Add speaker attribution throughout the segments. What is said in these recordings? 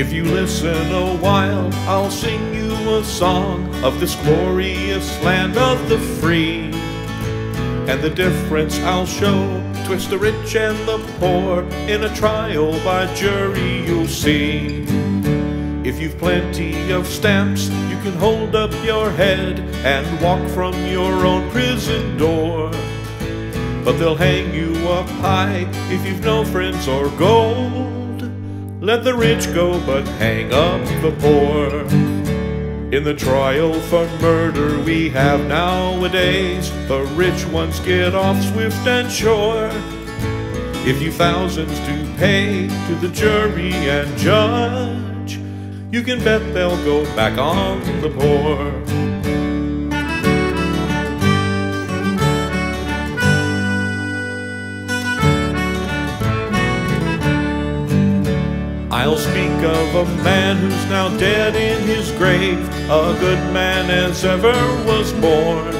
Speaker 1: If you listen a while, I'll sing you a song of this glorious land of the free. And the difference I'll show twixt the rich and the poor in a trial by jury you'll see. If you've plenty of stamps, you can hold up your head and walk from your own prison door. But they'll hang you up high if you've no friends or gold. Let the rich go, but hang up the poor. In the trial for murder we have nowadays, the rich ones get off swift and sure. If you thousands to pay to the jury and judge, you can bet they'll go back on the poor. I'll speak of a man who's now dead in his grave, a good man as ever was born.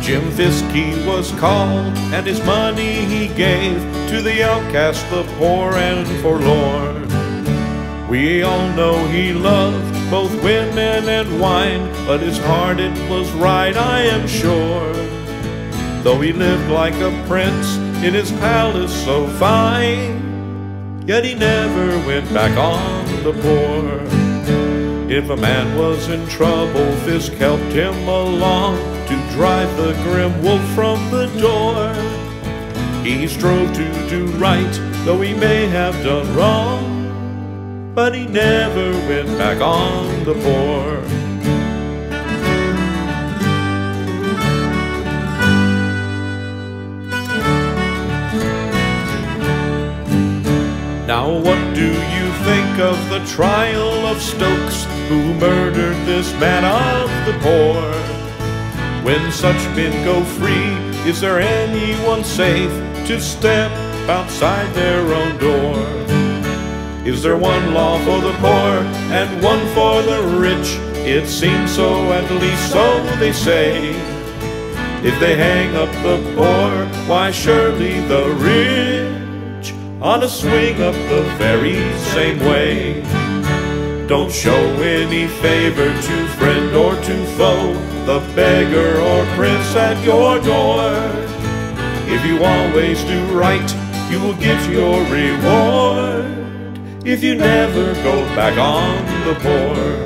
Speaker 1: Jim Fisk he was called, and his money he gave to the outcast, the poor and forlorn. We all know he loved both women and wine, but his heart it was right, I am sure. Though he lived like a prince in his palace so fine, Yet he never went back on the poor. If a man was in trouble, Fisk helped him along to drive the grim wolf from the door. He strove to do right, though he may have done wrong, but he never went back on the poor. Now what do you think of the trial of Stokes, who murdered this man of the poor? When such men go free, is there anyone safe to step outside their own door? Is there one law for the poor and one for the rich? It seems so, at least so they say. If they hang up the poor, why surely the rich on a swing up the very same way. Don't show any favor to friend or to foe, the beggar or prince at your door. If you always do right, you will get your reward. If you never go back on the poor.